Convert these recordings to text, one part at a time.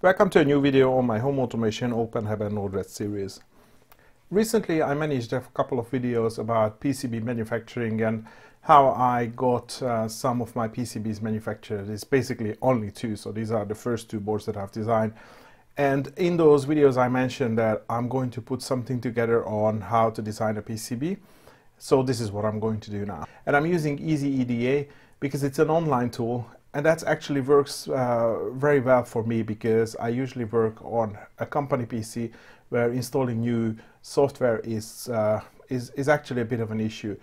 Welcome to a new video on my home automation OpenHAB and Node-RED series. Recently I managed a couple of videos about PCB manufacturing and how I got uh, some of my PCBs manufactured. It's basically only two, so these are the first two boards that I've designed. And in those videos I mentioned that I'm going to put something together on how to design a PCB. So this is what I'm going to do now. And I'm using EasyEDA because it's an online tool and that actually works uh, very well for me because I usually work on a company PC where installing new software is, uh, is, is actually a bit of an issue.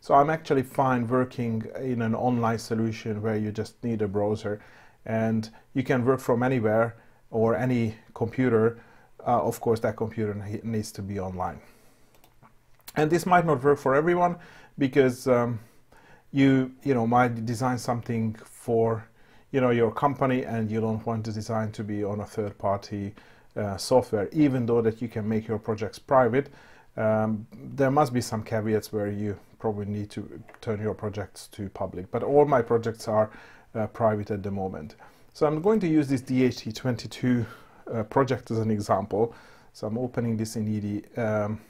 So I'm actually fine working in an online solution where you just need a browser and you can work from anywhere or any computer. Uh, of course, that computer needs to be online. And this might not work for everyone because um, you you know might design something for you know your company and you don't want the design to be on a third party uh, software even though that you can make your projects private. Um, there must be some caveats where you probably need to turn your projects to public but all my projects are uh, private at the moment. So I'm going to use this DHT22 uh, project as an example. So I'm opening this in ED um,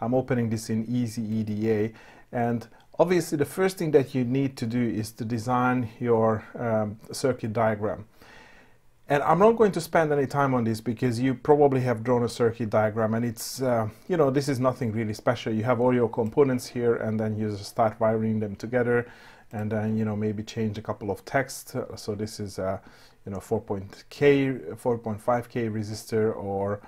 I'm opening this in EasyEDA and Obviously, the first thing that you need to do is to design your um, circuit diagram. And I'm not going to spend any time on this because you probably have drawn a circuit diagram and it's, uh, you know, this is nothing really special. You have all your components here and then you just start wiring them together and then, you know, maybe change a couple of text. So this is, a, you know, 4.k, 4.5k resistor or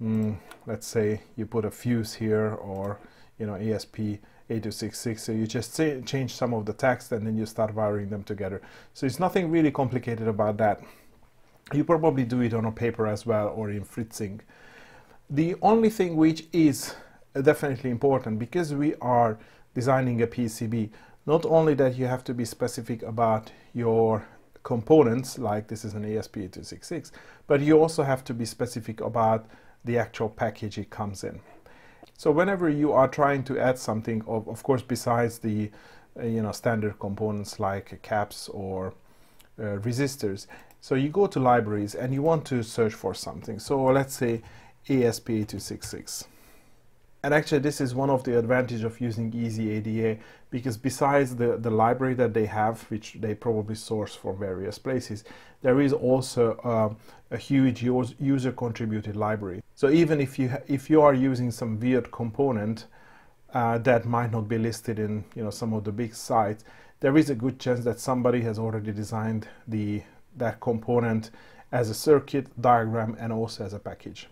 mm, let's say you put a fuse here or, you know, ESP 8266 so you just change some of the text and then you start wiring them together. So it's nothing really complicated about that. You probably do it on a paper as well or in fritzing. The only thing which is definitely important because we are designing a PCB not only that you have to be specific about your components like this is an ESP8266 but you also have to be specific about the actual package it comes in so whenever you are trying to add something, of, of course, besides the uh, you know standard components like caps or uh, resistors, so you go to libraries and you want to search for something. So let's say ESP8266. And actually this is one of the advantage of using EasyEDA because besides the, the library that they have, which they probably source from various places, there is also uh, a huge user contributed library. So even if you, if you are using some weird component uh, that might not be listed in you know, some of the big sites, there is a good chance that somebody has already designed the, that component as a circuit diagram and also as a package.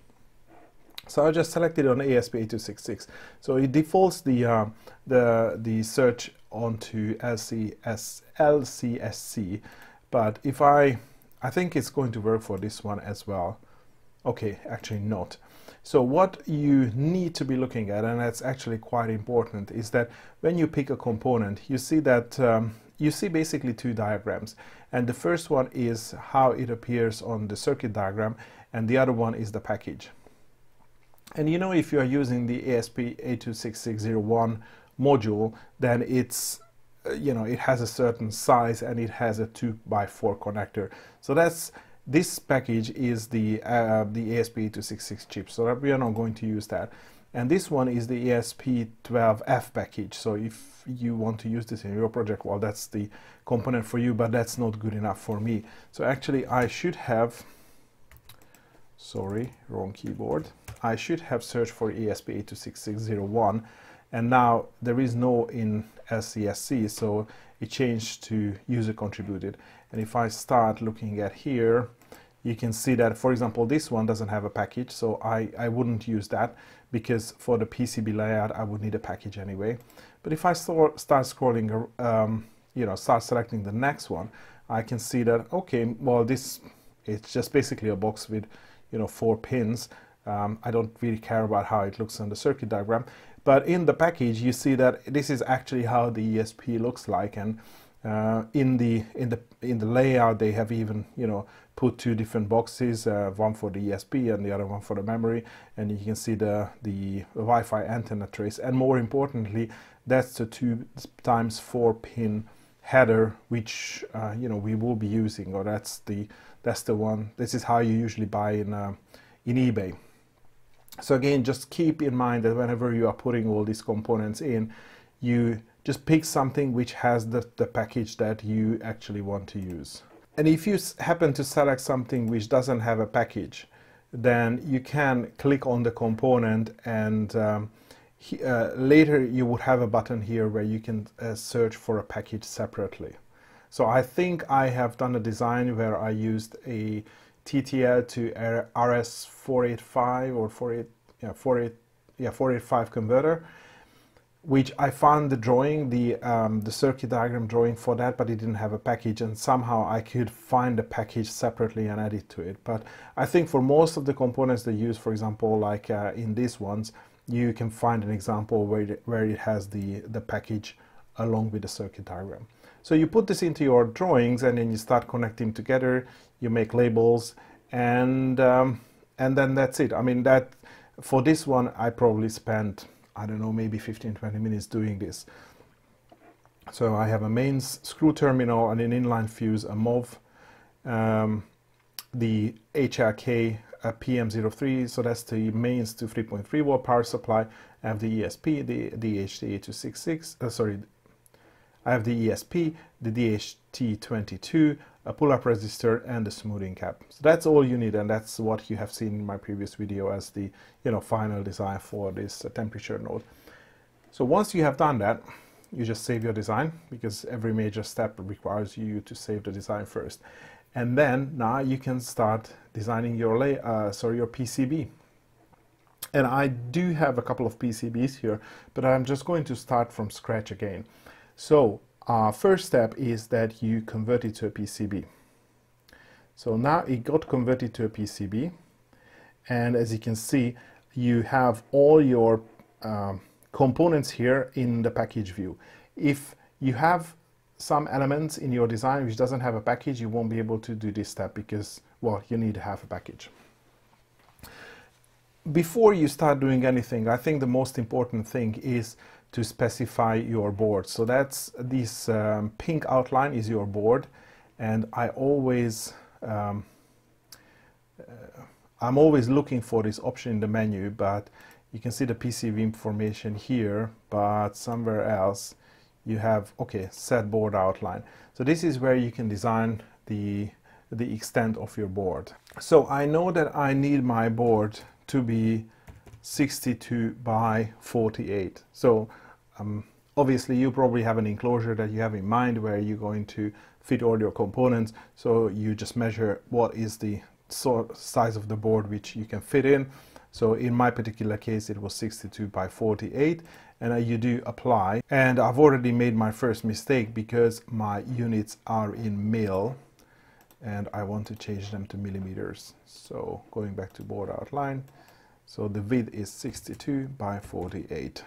So I just selected on ESP8266. So it defaults the, uh, the, the search onto LCS, LCSC. But if I, I think it's going to work for this one as well. Okay, actually not. So what you need to be looking at, and that's actually quite important, is that when you pick a component, you see that um, you see basically two diagrams. And the first one is how it appears on the circuit diagram, and the other one is the package. And you know, if you are using the ESP826601 module, then it's uh, you know it has a certain size and it has a 2 by 4 connector. So that's this package is the uh, the ESP8266 chip. So we are not going to use that. And this one is the ESP12F package. So if you want to use this in your project, well, that's the component for you, but that's not good enough for me. So actually, I should have sorry, wrong keyboard. I should have searched for ESP826601 and now there is no in LCSC so it changed to user contributed and if I start looking at here you can see that for example this one doesn't have a package so I, I wouldn't use that because for the PCB layout I would need a package anyway but if I start, start scrolling um, you know start selecting the next one I can see that okay well this it's just basically a box with you know four pins. Um, I don't really care about how it looks on the circuit diagram but in the package you see that this is actually how the ESP looks like. And uh, in the in the in the layout they have even you know put two different boxes uh, one for the ESP and the other one for the memory. And you can see the the Wi-Fi antenna trace. And more importantly that's the two times four pin header which uh, you know we will be using. Or that's the that's the one. This is how you usually buy in uh, in eBay. So again just keep in mind that whenever you are putting all these components in you just pick something which has the, the package that you actually want to use. And if you happen to select something which doesn't have a package then you can click on the component and um, uh, later you would have a button here where you can uh, search for a package separately. So I think I have done a design where I used a TTL to RS485 or 48, yeah, 48, yeah, 485 converter, which I found the drawing, the, um, the circuit diagram drawing for that, but it didn't have a package and somehow I could find the package separately and add it to it. But I think for most of the components they use, for example, like uh, in these ones, you can find an example where it, where it has the, the package along with the circuit diagram. So you put this into your drawings and then you start connecting together, you make labels and, um, and then that's it. I mean that for this one I probably spent, I don't know, maybe 15, 20 minutes doing this. So I have a mains screw terminal and an inline fuse, a MOV, um, the HRK a PM03, so that's the mains to 3.3 volt power supply. I have the ESP, the DHT866, uh, sorry, I have the ESP, the DHT22, a pull-up resistor, and a smoothing cap. So that's all you need, and that's what you have seen in my previous video as the you know final design for this uh, temperature node. So once you have done that, you just save your design because every major step requires you to save the design first and then now you can start designing your lay uh, sorry your PCB and I do have a couple of PCBs here but I'm just going to start from scratch again so our first step is that you convert it to a PCB so now it got converted to a PCB and as you can see you have all your um, components here in the package view if you have some elements in your design which doesn't have a package, you won't be able to do this step because, well, you need to have a package. Before you start doing anything, I think the most important thing is to specify your board. So that's this um, pink outline is your board and I always um, uh, I'm always looking for this option in the menu but you can see the PCB information here but somewhere else you have, okay, set board outline. So this is where you can design the, the extent of your board. So I know that I need my board to be 62 by 48. So um, obviously you probably have an enclosure that you have in mind where you're going to fit all your components. So you just measure what is the size of the board which you can fit in. So in my particular case, it was 62 by 48 and uh, you do apply. And I've already made my first mistake because my units are in mil and I want to change them to millimeters. So going back to board outline. So the width is 62 by 48.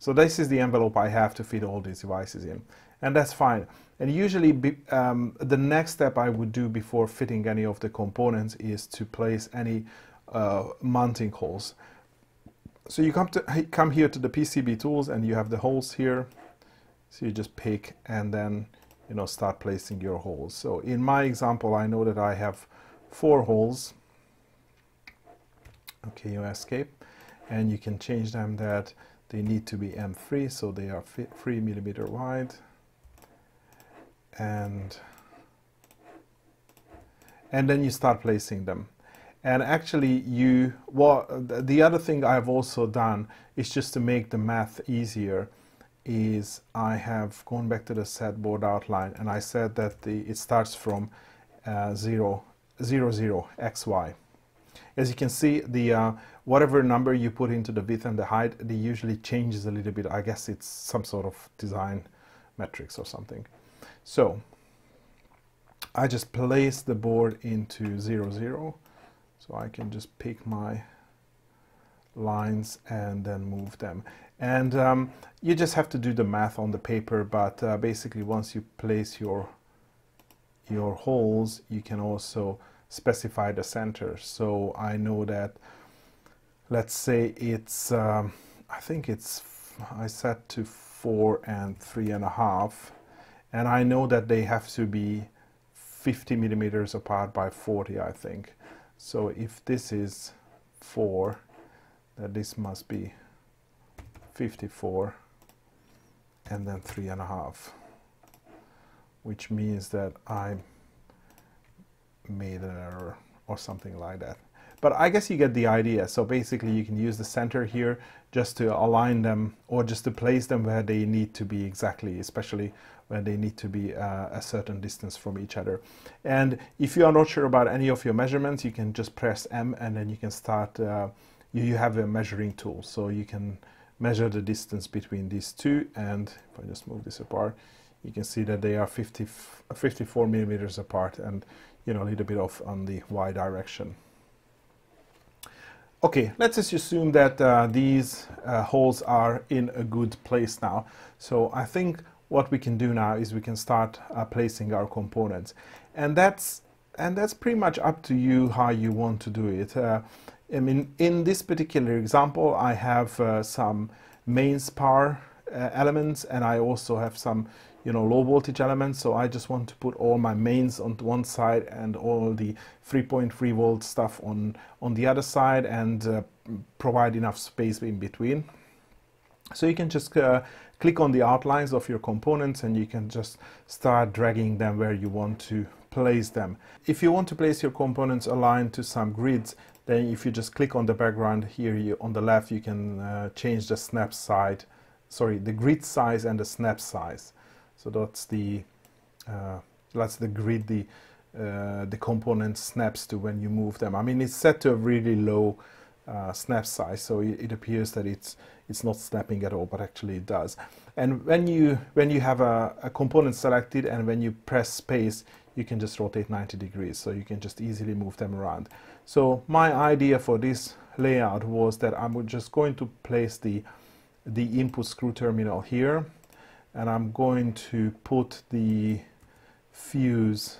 So this is the envelope I have to fit all these devices in. And that's fine. And usually be, um, the next step I would do before fitting any of the components is to place any uh, mounting holes. So you come to come here to the PCB tools and you have the holes here. So you just pick and then you know start placing your holes. So in my example, I know that I have four holes. Okay, you escape, and you can change them that they need to be M3, so they are three millimeter wide, and and then you start placing them. And actually you, well, the other thing I've also done is just to make the math easier is I have gone back to the set board outline and I said that the, it starts from uh, 0, 0, 0, xy. As you can see, the uh, whatever number you put into the width and the height, they usually changes a little bit. I guess it's some sort of design metrics or something. So I just place the board into 0, 0 so I can just pick my lines and then move them. And um, you just have to do the math on the paper, but uh, basically once you place your your holes, you can also specify the center. So I know that, let's say it's, um, I think it's, I set to four and three and a half. and I know that they have to be 50 millimeters apart by 40 I think so if this is 4 then this must be 54 and then three and a half which means that I made an error or something like that but I guess you get the idea. So basically you can use the center here just to align them or just to place them where they need to be exactly, especially when they need to be uh, a certain distance from each other. And if you are not sure about any of your measurements, you can just press M and then you can start, uh, you, you have a measuring tool. So you can measure the distance between these two. And if I just move this apart, you can see that they are 50, 54 millimeters apart and, you know, a little bit off on the Y direction. Okay, let's just assume that uh, these uh, holes are in a good place now. So I think what we can do now is we can start uh, placing our components. And that's, and that's pretty much up to you how you want to do it. Uh, I mean, in this particular example, I have uh, some main spar uh, elements and I also have some you know low voltage elements. So I just want to put all my mains on one side and all the 3.3 volt stuff on on the other side and uh, provide enough space in between. So you can just uh, click on the outlines of your components and you can just start dragging them where you want to place them. If you want to place your components aligned to some grids then if you just click on the background here you, on the left you can uh, change the snap side sorry the grid size and the snap size so that's the uh, that's the grid the uh, the component snaps to when you move them. I mean, it's set to a really low uh, snap size, so it, it, appears that it's it's not snapping at all, but actually it does. And when you when you have a, a component selected and when you press space, you can just rotate 90 degrees, so you can just easily move them around. So my idea for this layout was that I'm just going to place the the input screw terminal here and I'm going to put the fuse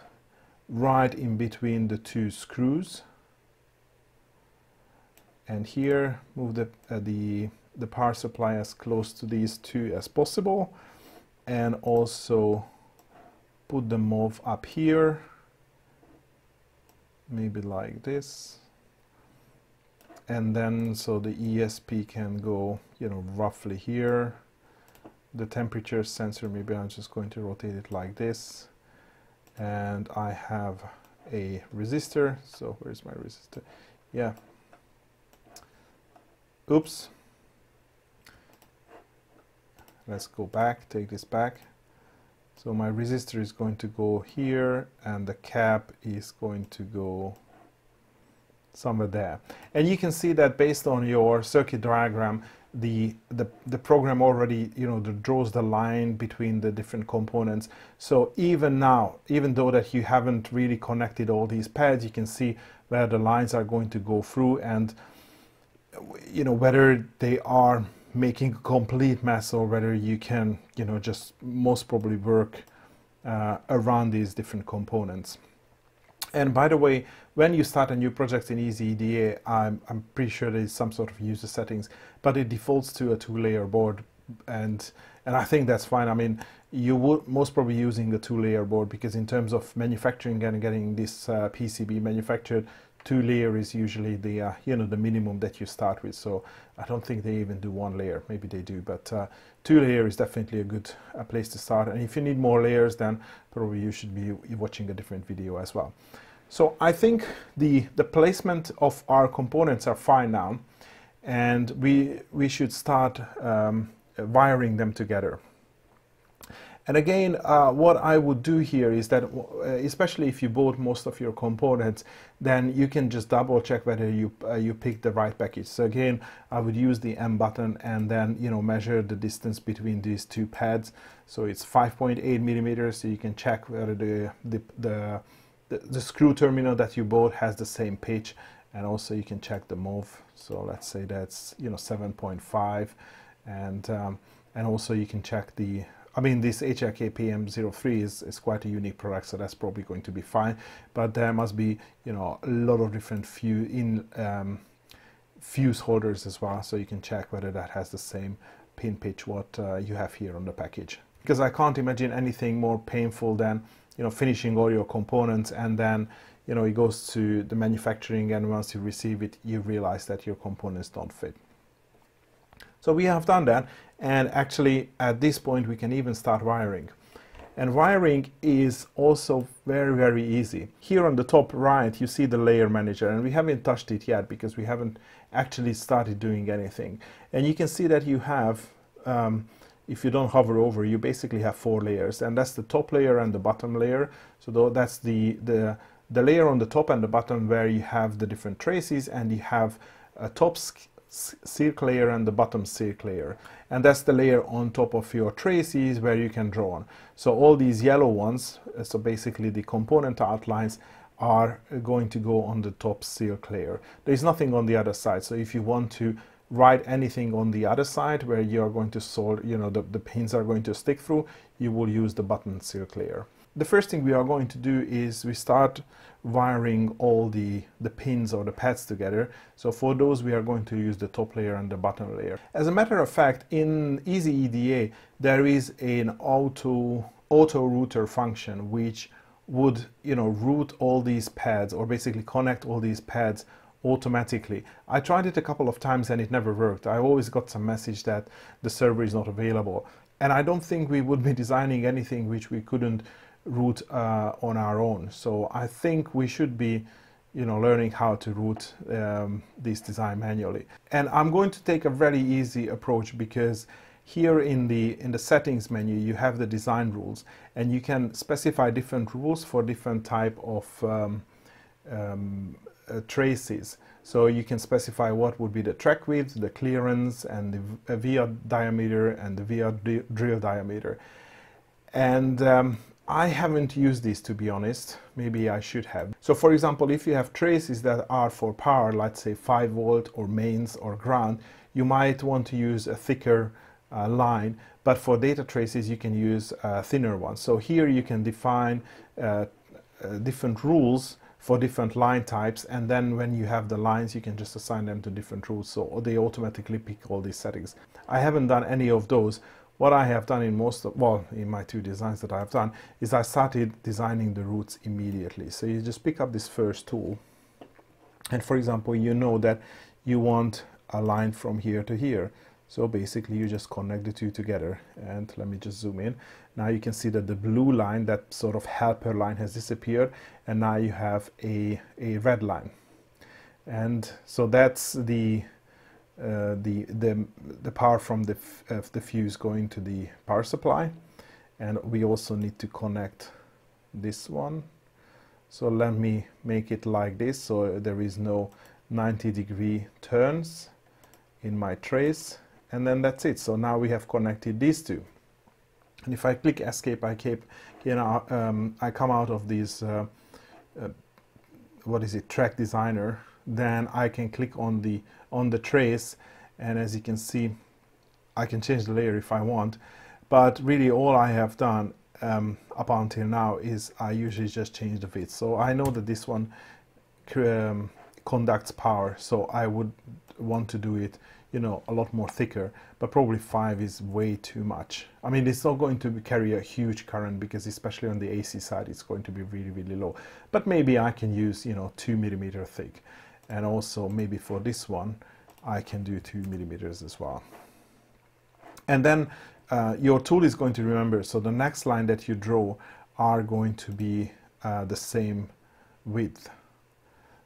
right in between the two screws. And here move the, uh, the, the power supply as close to these two as possible. And also put the MOV up here. Maybe like this. And then so the ESP can go you know roughly here the temperature sensor maybe I'm just going to rotate it like this. And I have a resistor. So where's my resistor? Yeah. Oops. Let's go back take this back. So my resistor is going to go here and the cap is going to go somewhere there. And you can see that based on your circuit diagram the, the, the program already, you know, the, draws the line between the different components. So even now, even though that you haven't really connected all these pads, you can see where the lines are going to go through and, you know, whether they are making a complete mess or whether you can, you know, just most probably work uh, around these different components. And by the way, when you start a new project in EasyEDA, I'm, I'm pretty sure there's some sort of user settings, but it defaults to a two-layer board, and and I think that's fine. I mean, you would most probably using the two-layer board because in terms of manufacturing and getting this uh, PCB manufactured, two layer is usually the uh, you know the minimum that you start with. So I don't think they even do one layer. Maybe they do, but uh, two layer is definitely a good place to start. And if you need more layers, then probably you should be watching a different video as well. So I think the, the placement of our components are fine now and we, we should start um, wiring them together. And again, uh, what I would do here is that, uh, especially if you bought most of your components, then you can just double check whether you uh, you picked the right package. So again, I would use the M button and then you know measure the distance between these two pads. So it's 5.8 millimeters. So you can check whether the the, the the, screw terminal that you bought has the same pitch and also you can check the MOV. So let's say that's you know 7.5 and um, and also you can check the I mean this HRK PM03 is, is quite a unique product so that's probably going to be fine. But there must be you know a lot of different few in um, fuse holders as well so you can check whether that has the same pin pitch what uh, you have here on the package. Because I can't imagine anything more painful than you know finishing all your components and then you know it goes to the manufacturing and once you receive it you realize that your components don't fit. So we have done that and actually at this point we can even start wiring. And wiring is also very, very easy. Here on the top right, you see the layer manager and we haven't touched it yet because we haven't actually started doing anything. And you can see that you have, um, if you don't hover over, you basically have four layers and that's the top layer and the bottom layer. So that's the, the, the layer on the top and the bottom where you have the different traces and you have a top silk layer and the bottom silk layer. And that's the layer on top of your traces where you can draw on. So all these yellow ones uh, so basically the component outlines are going to go on the top silk layer. There's nothing on the other side. So if you want to write anything on the other side where you're going to solder, you know the, the pins are going to stick through you will use the bottom silk layer the first thing we are going to do is we start wiring all the, the pins or the pads together. So for those we are going to use the top layer and the bottom layer. As a matter of fact, in Easy EDA there is an auto, auto router function which would you know route all these pads or basically connect all these pads automatically. I tried it a couple of times and it never worked. I always got some message that the server is not available. And I don't think we would be designing anything which we couldn't route uh, on our own. So I think we should be you know, learning how to route um, this design manually. And I'm going to take a very easy approach because here in the in the settings menu you have the design rules and you can specify different rules for different type of um, um, uh, traces. So you can specify what would be the track width, the clearance, and the via diameter and the via drill diameter. And um, I haven't used these to be honest. Maybe I should have. So for example, if you have traces that are for power, let's say 5 volt or mains or ground, you might want to use a thicker uh, line, but for data traces you can use a thinner ones. So here you can define uh, uh, different rules for different line types and then when you have the lines you can just assign them to different rules so they automatically pick all these settings. I haven't done any of those what I have done in most of, well, in my two designs that I have done, is I started designing the routes immediately. So you just pick up this first tool. And for example, you know that you want a line from here to here. So basically you just connect the two together. And let me just zoom in. Now you can see that the blue line, that sort of helper line has disappeared. And now you have a, a red line. And so that's the uh, the, the, the power from the, uh, the fuse going to the power supply and we also need to connect this one so let me make it like this so there is no 90 degree turns in my trace and then that's it. So now we have connected these two. And if I click escape I keep you know um, I come out of this uh, uh, what is it track designer. Then I can click on the on the trace. And as you can see I can change the layer if I want. But really all I have done um, up until now is I usually just change the width. So I know that this one um, conducts power. So I would want to do it you know a lot more thicker but probably 5 is way too much. I mean it's not going to carry a huge current because especially on the AC side it's going to be really really low. But maybe I can use you know 2 millimeter thick. And also maybe for this one I can do 2 millimeters as well. And then uh, your tool is going to remember. So the next line that you draw are going to be uh, the same width.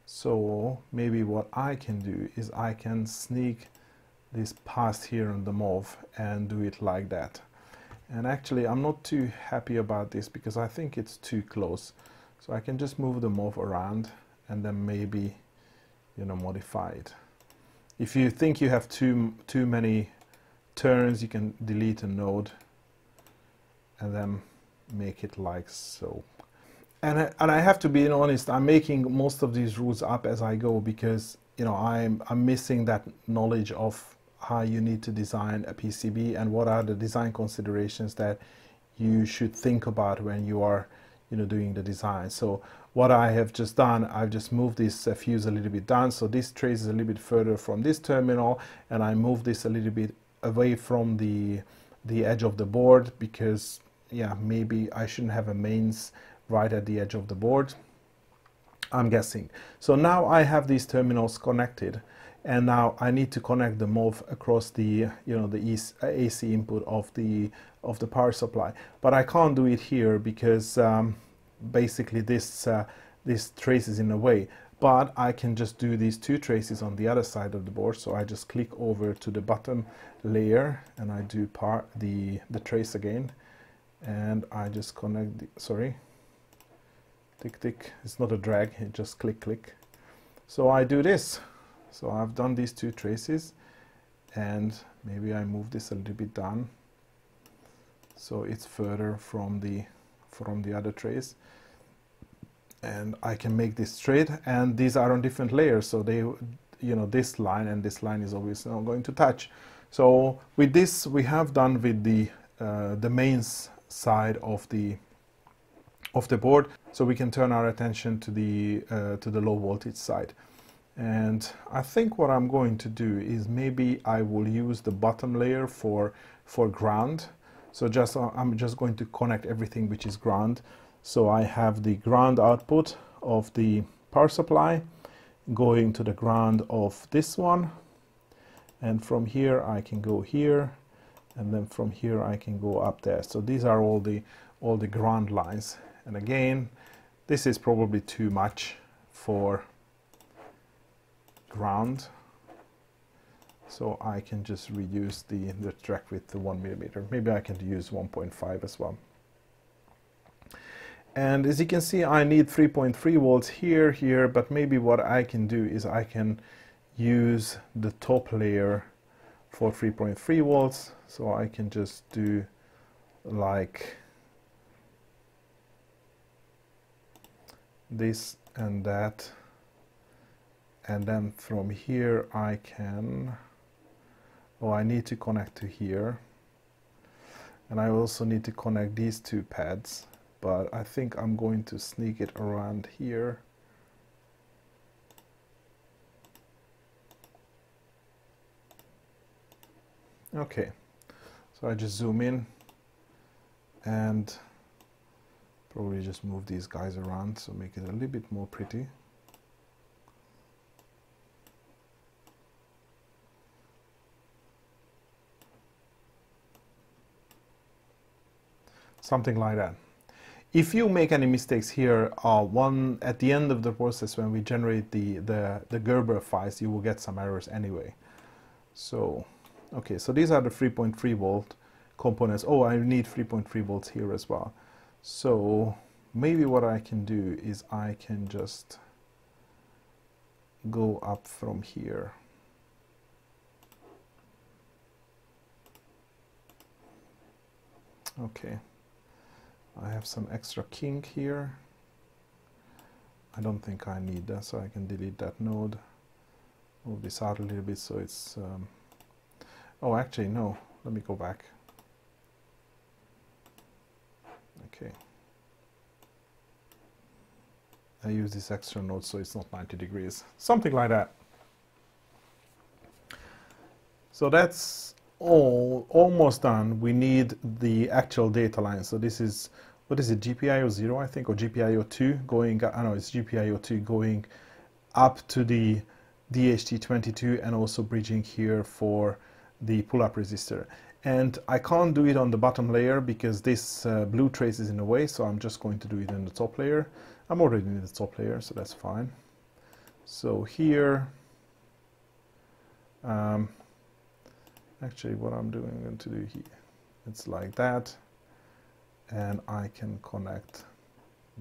So maybe what I can do is I can sneak this past here on the MOV and do it like that. And actually I'm not too happy about this because I think it's too close. So I can just move the MOV around and then maybe you know modify it. If you think you have too too many turns you can delete a node and then make it like so. And I, and I have to be honest I'm making most of these rules up as I go because you know I'm I'm missing that knowledge of how you need to design a PCB and what are the design considerations that you should think about when you are you know doing the design. So what I have just done I've just moved this uh, fuse a little bit down. So this trace is a little bit further from this terminal and I move this a little bit away from the the edge of the board because yeah maybe I shouldn't have a mains right at the edge of the board I'm guessing. So now I have these terminals connected and now I need to connect the MOV across the you know the AC input of the of the power supply. But I can't do it here because um, basically this uh, this trace is in the way. But I can just do these two traces on the other side of the board. So I just click over to the bottom layer and I do part the the trace again. And I just connect the, sorry. Tick tick. It's not a drag. It just click click. So I do this so I've done these two traces and maybe I move this a little bit down. So it's further from the from the other trace. And I can make this straight and these are on different layers so they you know this line and this line is obviously not going to touch. So with this we have done with the uh, the mains side of the of the board. So we can turn our attention to the uh, to the low voltage side and I think what I'm going to do is maybe I will use the bottom layer for for ground. So just uh, I'm just going to connect everything which is ground. So I have the ground output of the power supply going to the ground of this one. And from here I can go here. And then from here I can go up there. So these are all the all the ground lines. And again this is probably too much for ground. So I can just reduce the, the track width to one millimeter. Maybe I can use 1.5 as well. And as you can see I need 3.3 volts here here but maybe what I can do is I can use the top layer for 3.3 volts. So I can just do like this and that and then from here I can oh I need to connect to here. And I also need to connect these two pads but I think I'm going to sneak it around here. Okay so I just zoom in and probably just move these guys around so make it a little bit more pretty something like that if you make any mistakes here, uh, one at the end of the process when we generate the, the, the Gerber files, you will get some errors anyway. So, okay, so these are the 3.3 volt components. Oh, I need 3.3 volts here as well. So maybe what I can do is I can just go up from here. Okay. I have some extra kink here. I don't think I need that, so I can delete that node. Move this out a little bit so it's... Um, oh, actually, no. Let me go back. Okay. I use this extra node so it's not 90 degrees. Something like that. So that's all almost done. We need the actual data line. So this is, what is it, GPIO 0, I think, or GPIO 2 going, I know it's GPIO 2 going up to the DHT22 and also bridging here for the pull-up resistor. And I can't do it on the bottom layer because this uh, blue trace is in the way, so I'm just going to do it in the top layer. I'm already in the top layer, so that's fine. So here, um, actually what I'm doing going to do here. It's like that and I can connect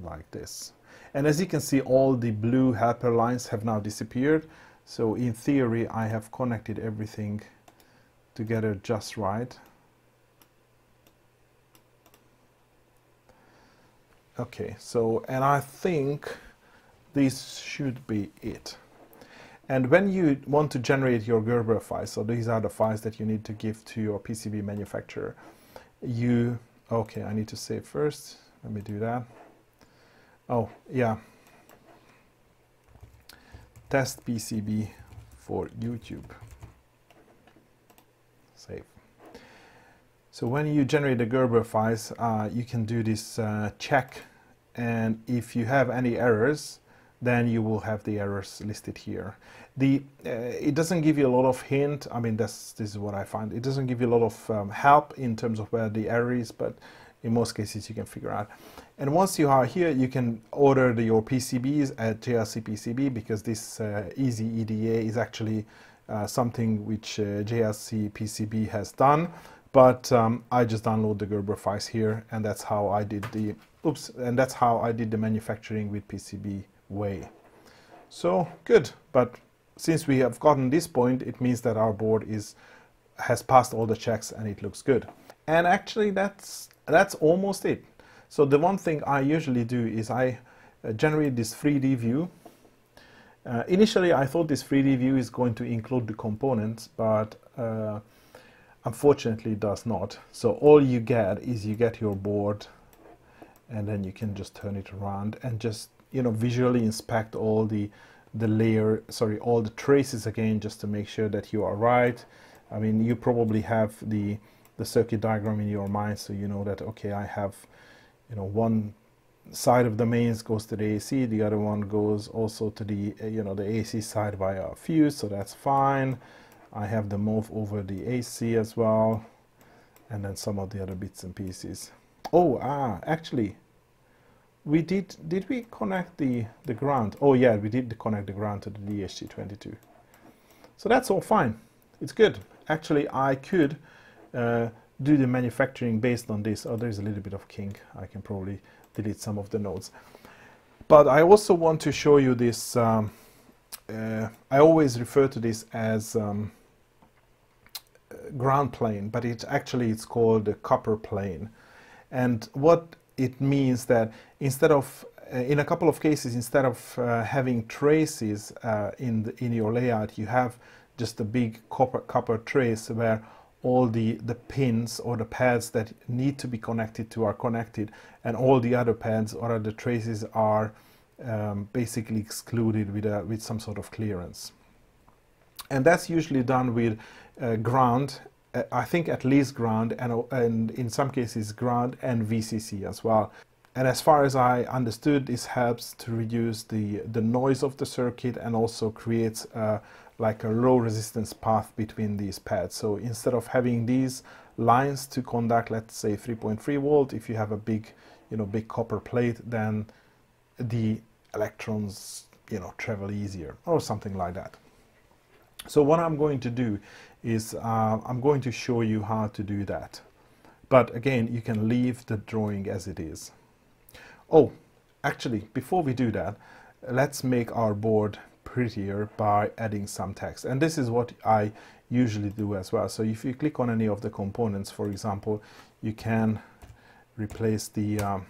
like this. And as you can see all the blue helper lines have now disappeared. So in theory I have connected everything together just right. Okay so and I think this should be it and when you want to generate your Gerber files, so these are the files that you need to give to your PCB manufacturer, you, okay, I need to save first. Let me do that. Oh, yeah. Test PCB for YouTube. Save. So when you generate the Gerber files, uh, you can do this uh, check and if you have any errors, then you will have the errors listed here. The, uh, it doesn't give you a lot of hint, I mean that's, this is what I find, it doesn't give you a lot of um, help in terms of where the error is, but in most cases you can figure out. And once you are here, you can order the, your PCBs at JLC PCB because this uh, easy EDA is actually uh, something which uh, PCB has done but um, I just download the Gerber files here and that's how I did the oops and that's how I did the manufacturing with PCB way. So good. But since we have gotten this point it means that our board is has passed all the checks and it looks good. And actually that's that's almost it. So the one thing I usually do is I uh, generate this 3D view. Uh, initially I thought this 3D view is going to include the components but uh, Unfortunately, it does not. So all you get is you get your board and then you can just turn it around and just, you know, visually inspect all the, the layer, sorry, all the traces again, just to make sure that you are right. I mean, you probably have the, the circuit diagram in your mind, so you know that, okay, I have, you know, one side of the mains goes to the AC, the other one goes also to the, you know, the AC side via a fuse, so that's fine. I have the MOV over the AC as well and then some of the other bits and pieces oh ah actually we did did we connect the the ground? Oh yeah we did connect the ground to the DHT22 so that's all fine. It's good. Actually I could uh, do the manufacturing based on this. Oh there's a little bit of kink I can probably delete some of the nodes but I also want to show you this um, uh, I always refer to this as um, ground plane, but it actually it's called a copper plane. And what it means that instead of uh, in a couple of cases, instead of uh, having traces uh, in the, in your layout, you have just a big copper copper trace where all the the pins or the pads that need to be connected to are connected, and all the other pads or other traces are um, basically excluded with a, with some sort of clearance. And that's usually done with uh, ground, I think at least ground, and, and in some cases ground and VCC as well. And as far as I understood, this helps to reduce the, the noise of the circuit and also creates uh, like a low resistance path between these pads. So instead of having these lines to conduct, let's say 3.3 volt, if you have a big, you know, big copper plate, then the electrons, you know, travel easier or something like that. So what I'm going to do is uh, I'm going to show you how to do that. But again, you can leave the drawing as it is. Oh, actually, before we do that, let's make our board prettier by adding some text. And this is what I usually do as well. So if you click on any of the components, for example, you can replace the, um,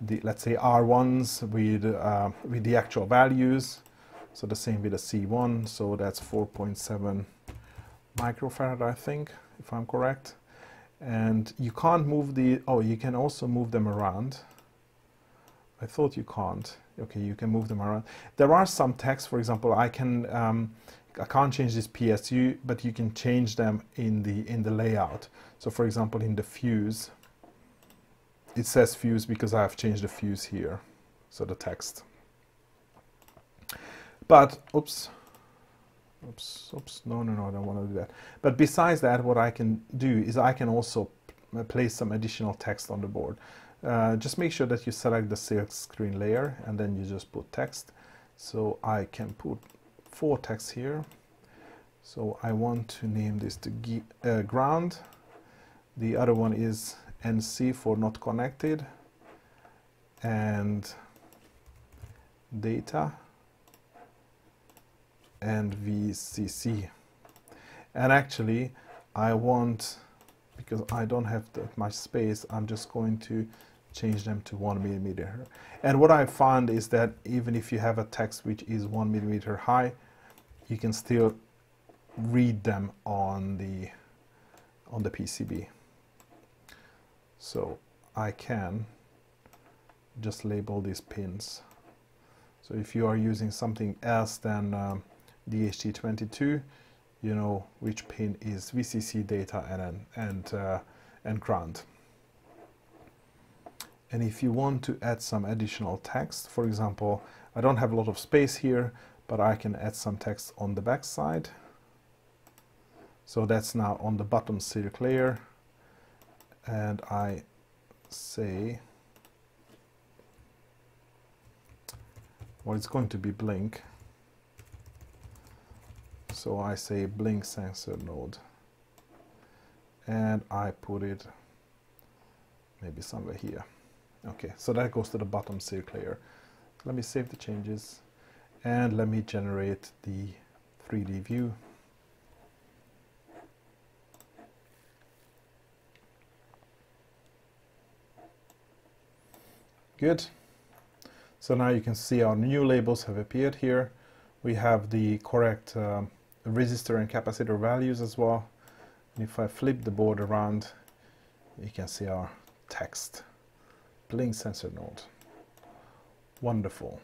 the let's say R1s with, uh, with the actual values so the same with the C1, so that's 4.7 microfarad, I think, if I'm correct. And you can't move the, oh, you can also move them around. I thought you can't. Okay, you can move them around. There are some text, for example, I can, um, I can't change this PSU, but you can change them in the, in the layout. So for example, in the fuse, it says fuse because I have changed the fuse here. So the text. But, oops, oops, oops, no, no, no, I don't want to do that. But besides that, what I can do is I can also place some additional text on the board. Uh, just make sure that you select the silk screen layer and then you just put text. So I can put four texts here. So I want to name this to uh, ground. The other one is NC for not connected and data and VCC and actually I want because I don't have that much space I'm just going to change them to one millimeter. And what I found is that even if you have a text which is one millimeter high you can still read them on the on the PCB so I can just label these pins. So if you are using something else than um, DHT22 you know which pin is VCC data and and uh, and ground. And if you want to add some additional text, for example, I don't have a lot of space here, but I can add some text on the back side. So that's now on the bottom silk layer. And I say, well, it's going to be blink. So I say blink sensor node. And I put it maybe somewhere here. Okay, so that goes to the bottom silk layer. Let me save the changes and let me generate the 3D view. Good. So now you can see our new labels have appeared here. We have the correct um, resistor and capacitor values as well. And if I flip the board around, you can see our text. Blink sensor node. Wonderful.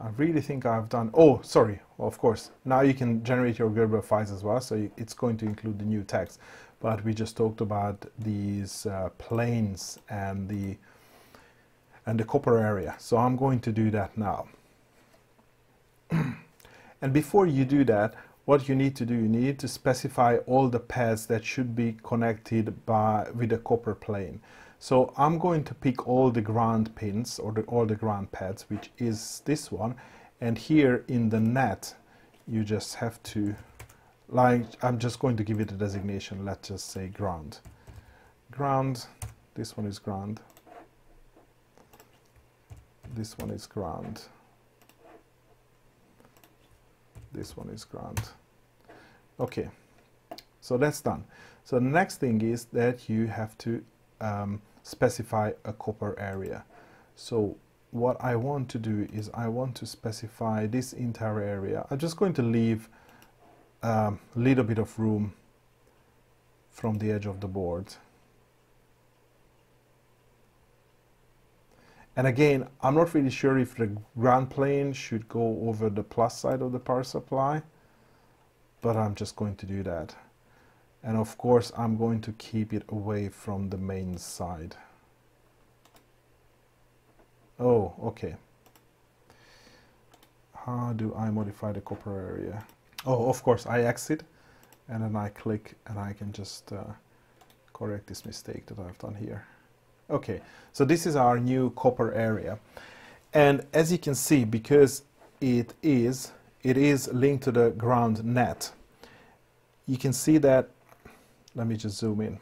I really think I've done, oh, sorry, well, of course. Now you can generate your Gerber files as well, so it's going to include the new text. But we just talked about these uh, planes and the and the copper area. So I'm going to do that now. and before you do that, what you need to do, you need to specify all the pads that should be connected by with a copper plane. So I'm going to pick all the ground pins or the, all the ground pads, which is this one. And here in the net, you just have to, like, I'm just going to give it a designation. Let's just say ground. Ground, this one is ground. This one is ground. This one is ground. Okay, so that's done. So the next thing is that you have to um, specify a copper area. So what I want to do is I want to specify this entire area. I'm just going to leave a um, little bit of room from the edge of the board. And again, I'm not really sure if the ground plane should go over the plus side of the power supply, but I'm just going to do that. And of course I'm going to keep it away from the main side. Oh okay. How do I modify the copper area? Oh of course I exit and then I click and I can just uh, correct this mistake that I've done here. Okay so this is our new copper area. And as you can see because it is it is linked to the ground net you can see that let me just zoom in.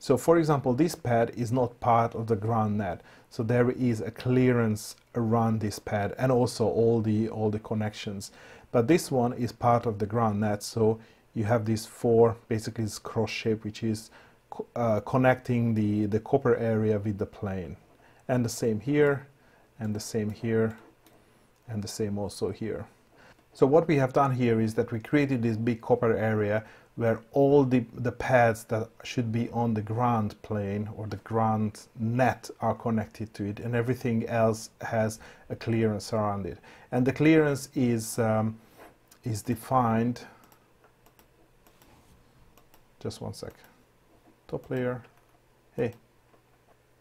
So for example, this pad is not part of the ground net. So there is a clearance around this pad and also all the, all the connections. But this one is part of the ground net. So you have these four, basically this cross shape, which is uh, connecting the, the copper area with the plane. And the same here, and the same here, and the same also here. So what we have done here is that we created this big copper area where all the, the pads that should be on the ground plane or the ground net are connected to it and everything else has a clearance around it. And the clearance is, um, is defined, just one sec, top layer, hey.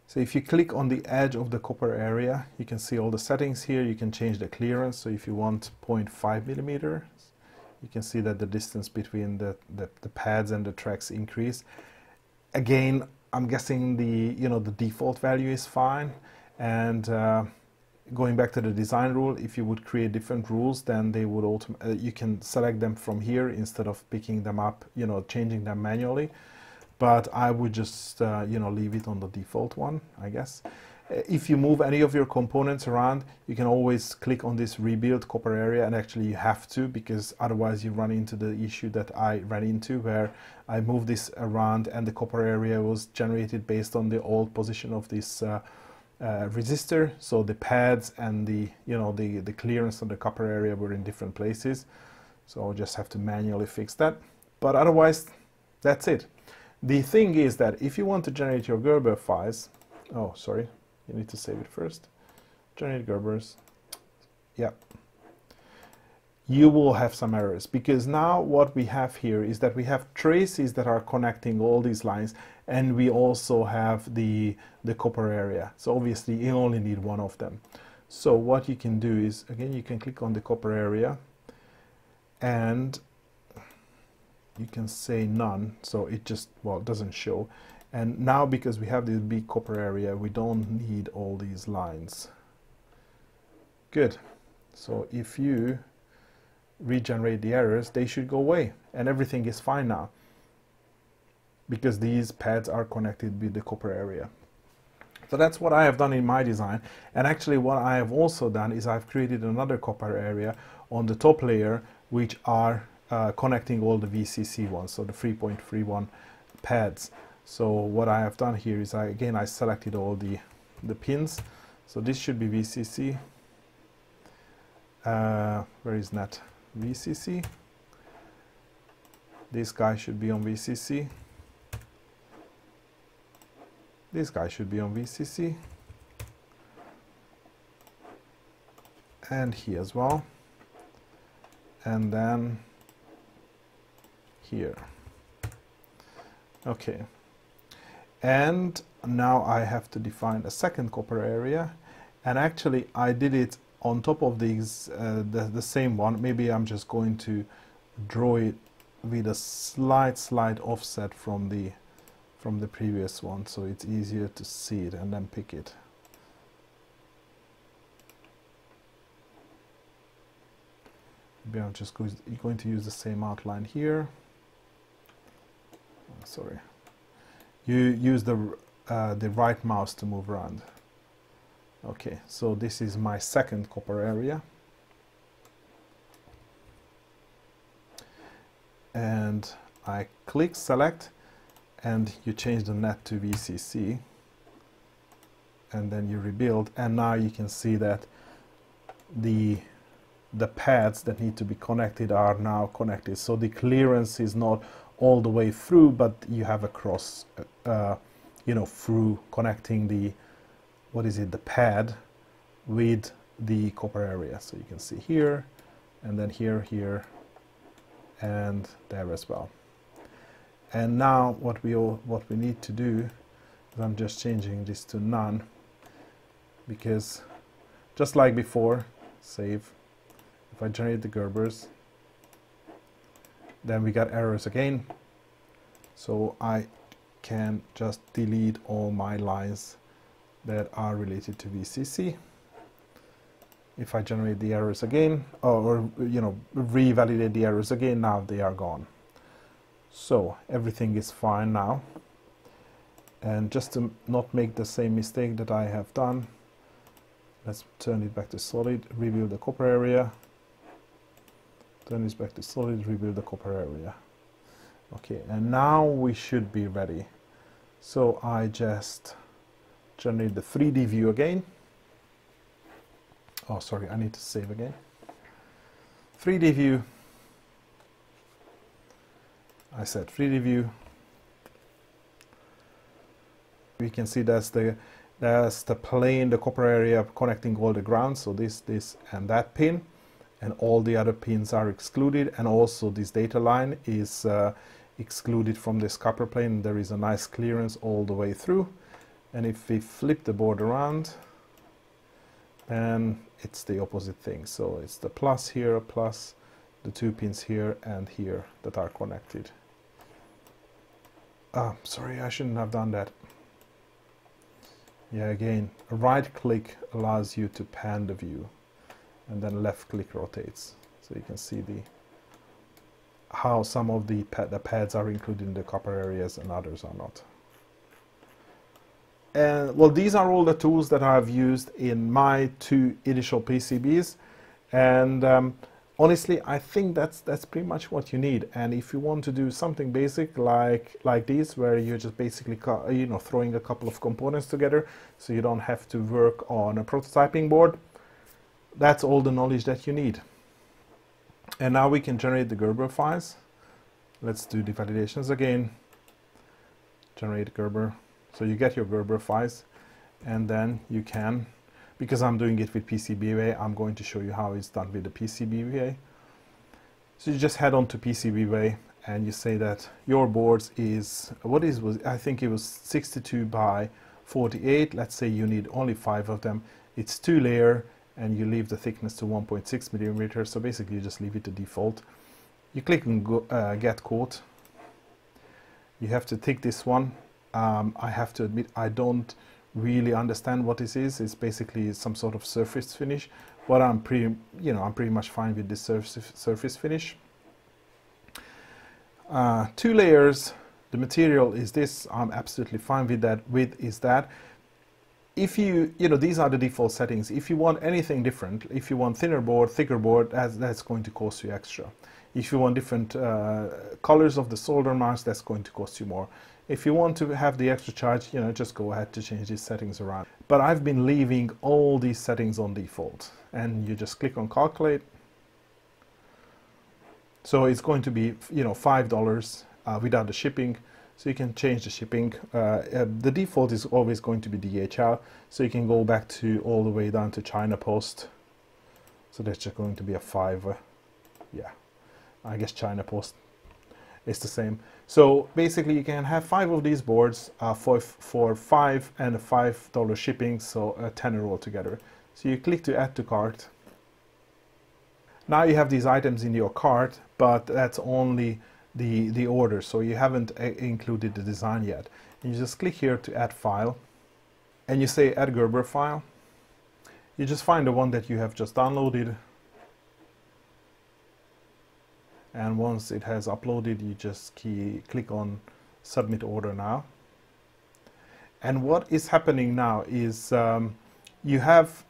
So if you click on the edge of the copper area, you can see all the settings here. You can change the clearance. So if you want 0.5 millimeter, you can see that the distance between the, the, the, pads and the tracks increase. Again, I'm guessing the, you know, the default value is fine. And uh, going back to the design rule, if you would create different rules, then they would uh, you can select them from here instead of picking them up, you know, changing them manually. But I would just, uh, you know, leave it on the default one, I guess if you move any of your components around, you can always click on this rebuild copper area and actually you have to because otherwise you run into the issue that I ran into where I moved this around and the copper area was generated based on the old position of this uh, uh, resistor. So the pads and the, you know, the, the clearance of the copper area were in different places. So I'll just have to manually fix that. But otherwise, that's it. The thing is that if you want to generate your Gerber files, oh, sorry, you need to save it first. Generate Gerbers. Yeah. you will have some errors because now what we have here is that we have traces that are connecting all these lines and we also have the the copper area so obviously you only need one of them so what you can do is again you can click on the copper area and you can say none so it just well doesn't show. And now because we have this big copper area we don't need all these lines. Good. So if you regenerate the errors, they should go away. And everything is fine now. Because these pads are connected with the copper area. So that's what I have done in my design. And actually what I have also done is I've created another copper area on the top layer which are uh, connecting all the VCC ones, so the 3.31 pads. So what I have done here is I, again I selected all the, the pins. So this should be VCC. Uh, where is net? VCC. This guy should be on VCC. This guy should be on VCC. And here as well. And then here. Okay. And now I have to define a second copper area. And actually I did it on top of these uh, the, the same one maybe I'm just going to draw it with a slight slight offset from the from the previous one so it's easier to see it and then pick it maybe I'm just going to use the same outline here sorry. You use the uh, the right mouse to move around. Okay so this is my second copper area. And I click select and you change the net to VCC and then you rebuild and now you can see that the the pads that need to be connected are now connected. So the clearance is not all the way through but you have a cross uh, you know through connecting the what is it, the pad with the copper area. So you can see here, and then here, here, and there as well. And now what we all, what we need to do is I'm just changing this to none because just like before, save. If I generate the Gerbers, then we got errors again. So I can just delete all my lines that are related to VCC. If I generate the errors again, or, you know, revalidate the errors again, now they are gone. So everything is fine now. And just to not make the same mistake that I have done, let's turn it back to solid, rebuild the copper area, turn this back to solid, rebuild the copper area. Okay, and now we should be ready. So I just generate the 3D view again. Oh, sorry, I need to save again. 3D view. I said 3D view. We can see that's the that's the plane, the copper area connecting all the grounds. So this, this, and that pin, and all the other pins are excluded. And also this data line is uh, excluded from this copper plane. There is a nice clearance all the way through and if we flip the board around then it's the opposite thing so it's the plus here plus the two pins here and here that are connected ah sorry I shouldn't have done that yeah again a right click allows you to pan the view and then left click rotates so you can see the how some of the, pad, the pads are included in the copper areas and others are not and well, these are all the tools that I've used in my two initial PCBs. And um, honestly, I think that's that's pretty much what you need. And if you want to do something basic like like this, where you're just basically you know throwing a couple of components together, so you don't have to work on a prototyping board, that's all the knowledge that you need. And now we can generate the Gerber files. Let's do the validations again. Generate Gerber so you get your Gerber files and then you can, because I'm doing it with PCBWay, I'm going to show you how it's done with the PCBWay. So you just head on to PCBWay and you say that your boards is, what is, was I think it was 62 by 48. Let's say you need only five of them. It's two layer and you leave the thickness to 1.6 millimeters. So basically you just leave it to default. You click on go, uh, get quote. You have to tick this one. Um, I have to admit I don't really understand what this is. It's basically some sort of surface finish, but I'm pretty, you know, I'm pretty much fine with this surface surface finish. Uh, two layers. The material is this. I'm absolutely fine with that. Width is that. If you, you know, these are the default settings. If you want anything different, if you want thinner board, thicker board, that's, that's going to cost you extra. If you want different uh, colors of the solder mask, that's going to cost you more. If you want to have the extra charge, you know, just go ahead to change these settings around. But I've been leaving all these settings on default and you just click on calculate. So it's going to be, you know, $5 uh, without the shipping. So you can change the shipping. Uh, uh, the default is always going to be DHL. So you can go back to all the way down to China Post. So that's just going to be a five. Uh, yeah, I guess China Post is the same. So basically you can have five of these boards uh, for, for five and a five dollar shipping, so a tenner altogether. So you click to add to cart. Now you have these items in your cart, but that's only the, the order, so you haven't uh, included the design yet. You just click here to add file, and you say add Gerber file. You just find the one that you have just downloaded, and once it has uploaded you just key, click on submit order now and what is happening now is um, you have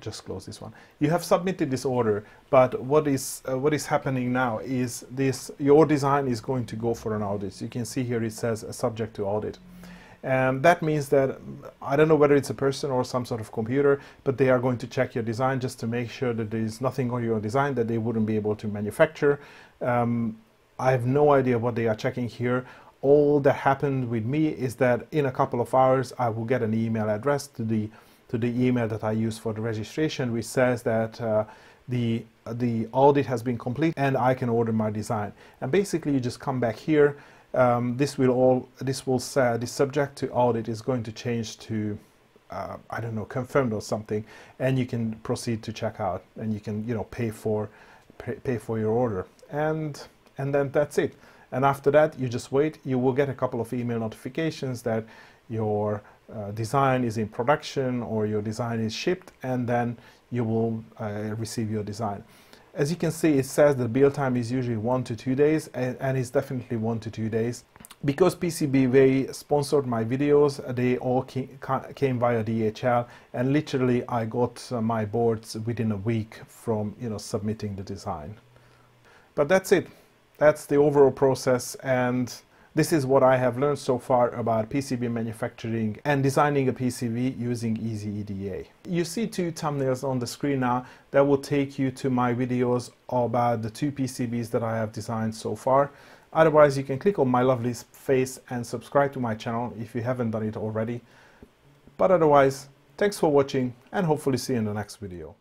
just close this one you have submitted this order but what is uh, what is happening now is this your design is going to go for an audit you can see here it says uh, subject to audit and that means that I don't know whether it's a person or some sort of computer, but they are going to check your design just to make sure that there is nothing on your design that they wouldn't be able to manufacture. Um, I have no idea what they are checking here. All that happened with me is that in a couple of hours I will get an email address to the to the email that I use for the registration, which says that uh, the the audit has been complete and I can order my design. And basically, you just come back here. Um, this will all this will say the subject to audit is going to change to uh, I don't know confirmed or something. And you can proceed to check out and you can you know pay for pay, pay for your order. And and then that's it. And after that you just wait. You will get a couple of email notifications that your uh, design is in production or your design is shipped and then you will uh, receive your design as you can see, it says the build time is usually one to two days, and, and it's definitely one to two days. Because PCBWay sponsored my videos, they all came via DHL, and literally I got uh, my boards within a week from you know submitting the design. But that's it. That's the overall process, and this is what I have learned so far about PCB manufacturing and designing a PCB using EasyEDA. You see two thumbnails on the screen now that will take you to my videos about the two PCBs that I have designed so far. Otherwise, you can click on my lovely face and subscribe to my channel if you haven't done it already. But otherwise, thanks for watching and hopefully see you in the next video.